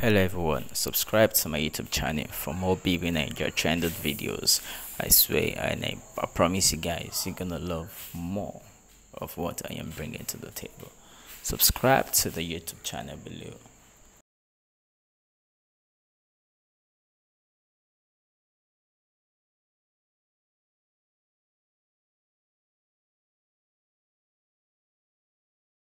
Hello everyone, subscribe to my YouTube channel for more BBNaija trended videos. I swear and I, I promise you guys, you're gonna love more of what I am bringing to the table. Subscribe to the YouTube channel below.